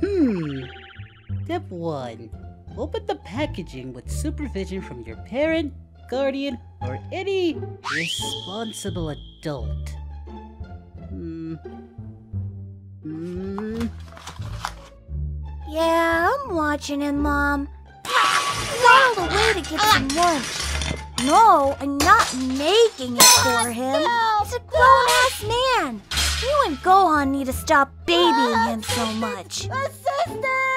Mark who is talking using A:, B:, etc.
A: Hmm. Step 1. Open the packaging with supervision from your parent, guardian, or any responsible adult. Hmm. Hmm.
B: Yeah, I'm watching him, Mom. Waddled away to get some lunch. No, I'm not making it for him. Gohan need to stop babying him so much.
C: Assistance!